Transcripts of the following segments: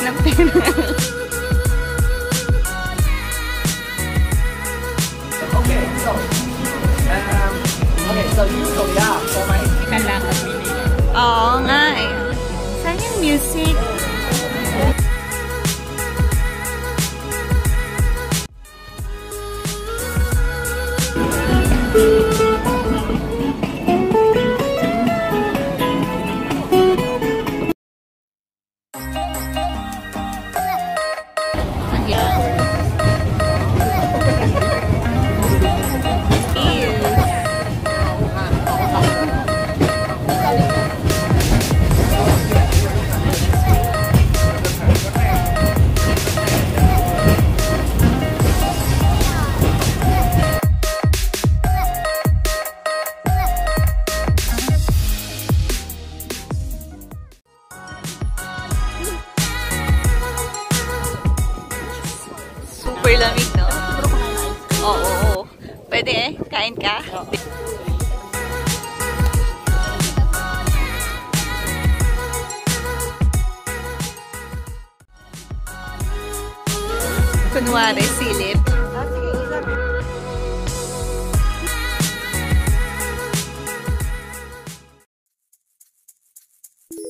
ng funeral. okay, so, um, okay, so you go so my... Kailangan Oo nga eh. Yung music? Super lamig, no? Oo, oo, oo. Pwede eh. Kain ka? Kunwari, silip.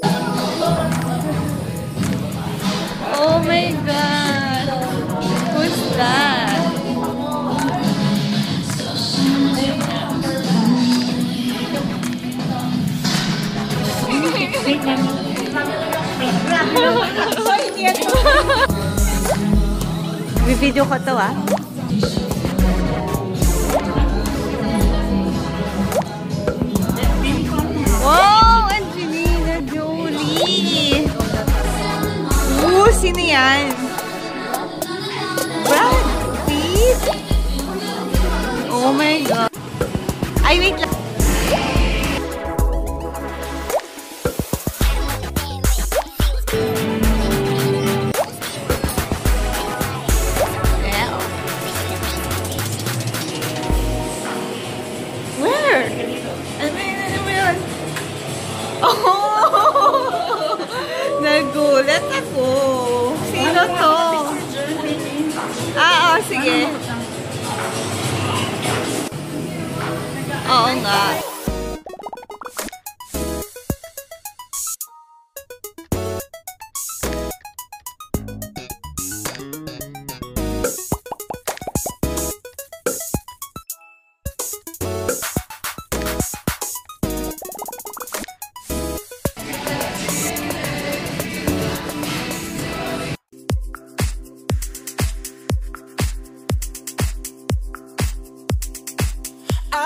Oh Video ko to ah. Wow! Angelina Jolie! Oo, sino yan? Brad Pitt? Oh my God. Ay, wait lang. Sino to? Ah, oh, sige. Oo nga.